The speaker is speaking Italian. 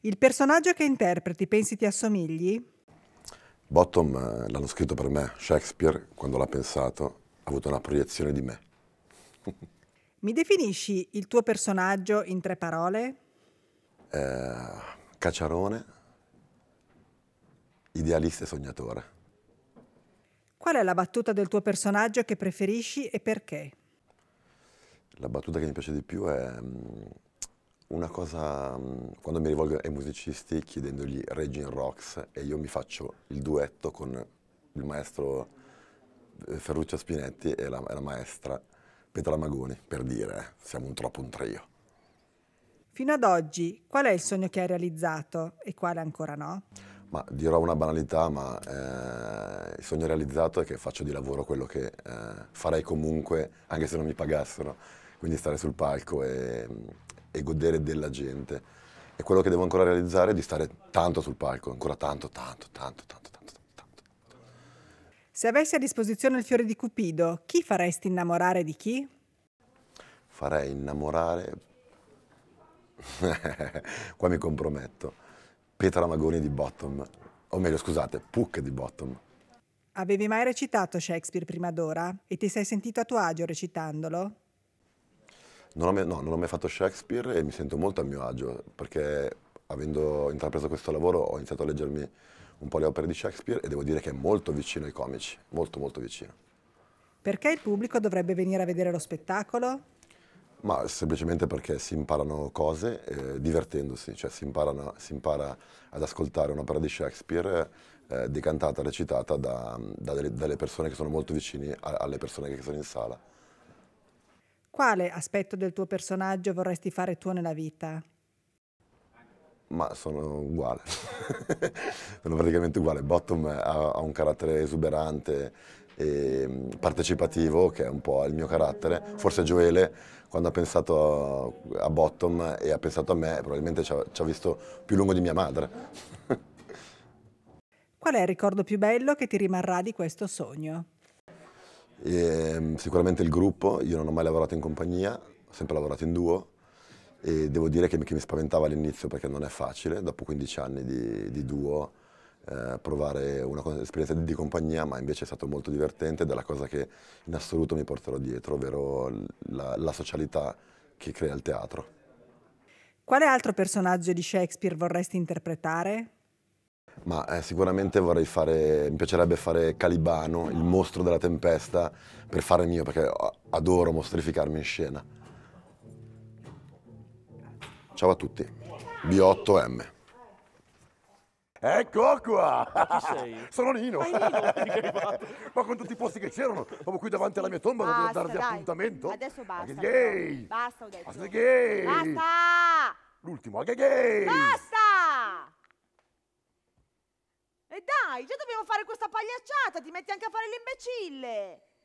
Il personaggio che interpreti pensi ti assomigli? Bottom eh, l'hanno scritto per me, Shakespeare, quando l'ha pensato, ha avuto una proiezione di me. Mi definisci il tuo personaggio in tre parole? Eh, cacciarone, idealista e sognatore. Qual è la battuta del tuo personaggio che preferisci e perché? La battuta che mi piace di più è mm, una cosa, mm, quando mi rivolgo ai musicisti chiedendogli Regin Rocks e io mi faccio il duetto con il maestro eh, Ferruccio Spinetti e la, la maestra Petra Magoni, per dire, eh, siamo un troppo un trio. Fino ad oggi, qual è il sogno che hai realizzato e quale ancora no? Ma dirò una banalità, ma eh, il sogno realizzato è che faccio di lavoro quello che eh, farei comunque, anche se non mi pagassero, quindi stare sul palco e, e godere della gente. E quello che devo ancora realizzare è di stare tanto sul palco, ancora tanto, tanto, tanto, tanto, tanto, tanto. Se avessi a disposizione il fiore di Cupido, chi faresti innamorare di chi? Farei innamorare Qua mi comprometto. Petra Magoni di Bottom, o meglio scusate, Puck di Bottom. Avevi mai recitato Shakespeare prima d'ora e ti sei sentito a tuo agio recitandolo? Non ho, mai, no, non ho mai fatto Shakespeare e mi sento molto a mio agio perché avendo intrapreso questo lavoro ho iniziato a leggermi un po' le opere di Shakespeare e devo dire che è molto vicino ai comici, molto molto vicino. Perché il pubblico dovrebbe venire a vedere lo spettacolo? Ma semplicemente perché si imparano cose eh, divertendosi, cioè si, imparano, si, impara ad ascoltare un'opera di Shakespeare eh, decantata, recitata da, da delle, dalle persone che sono molto vicine alle persone che sono in sala. Quale aspetto del tuo personaggio vorresti fare tu nella vita? Ma sono uguale, sono praticamente uguale. Bottom ha, un carattere esuberante, e partecipativo, che è un po' il mio carattere. Forse Gioele, quando ha pensato a, a Bottom e ha pensato a me, probabilmente ci ha, ci ha visto più lungo di mia madre. Qual è il ricordo più bello che ti rimarrà di questo sogno? E, mm, sicuramente il gruppo, io non ho mai lavorato in compagnia, ho sempre lavorato in duo e devo dire che, che mi spaventava all'inizio perché non è facile, dopo 15 anni di, di duo eh, provare un'esperienza di, di, compagnia, ma invece è stato molto divertente ed è la cosa che in assoluto mi porterò dietro, ovvero la, la socialità che crea il teatro. Quale altro personaggio di Shakespeare vorresti interpretare? Ma eh, sicuramente vorrei fare, mi piacerebbe fare Calibano, il mostro della tempesta, per fare mio, perché adoro mostrificarmi in scena. Ciao a tutti, B8M. Ecco qua! Chi sei? Sono Nino! Ma Nino, Ma con tutti i posti che c'erano, proprio qui davanti alla mia tomba, Basta, devo darvi dai. appuntamento. Adesso basta. Gay! Basta, ho detto. Aghe gay! Basta! L'ultimo, gay! Basta! E dai, già dobbiamo fare questa pagliacciata, ti metti anche a fare l'imbecille!